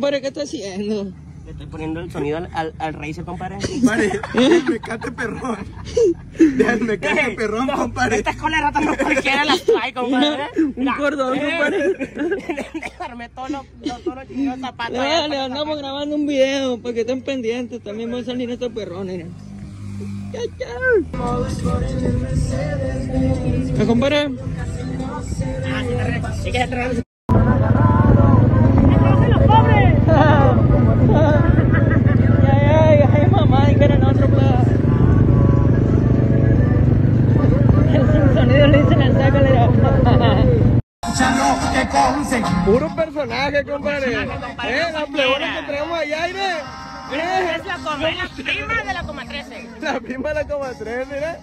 compadre, ¿qué está haciendo? Le estoy poniendo el sonido al, al, al racer, compadre. Compadre, déjame cate perrón. Déjame cate perrón, compadre. Estas colerotas no cualquiera las trae, compadre. Un cordón, compadre. Dejarme todos los, los, todos los zapatos. Le, andamos grabando un video para que estén pendientes. También van a salir estos perrones. Ya, ya. ¿Me compadre? Sí le Puro personaje, compadre. Eh, la plebona que traemos allá, aire. Eh, Es la coma, es la prima de la coma 13. la prima de la coma 3, mira.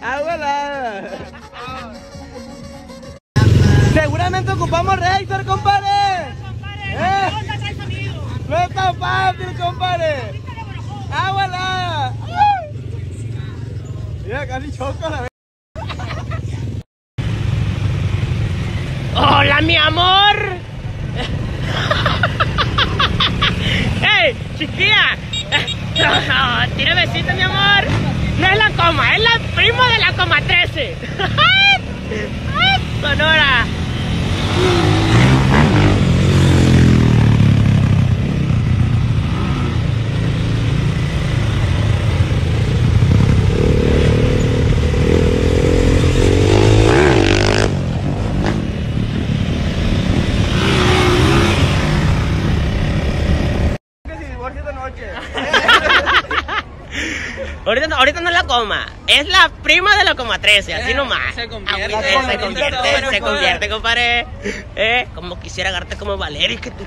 Abuela. Seguramente ocupamos Reactor, compadre. Eh, no es tan fácil, compadre. Abuela. Mira, casi choco la ¡Hola, mi amor! ¡Ey, chiquilla! Tira besito, mi amor. No es la coma, es la prima de la coma 13. Esta noche. Ahorita, no- ahorita no es la coma, es la prima de la coma 13, así Eh, nomás. se convierte. Se convierte, se convierte, compadre. Eh, como quisiera agarrarte como Valeria, que tú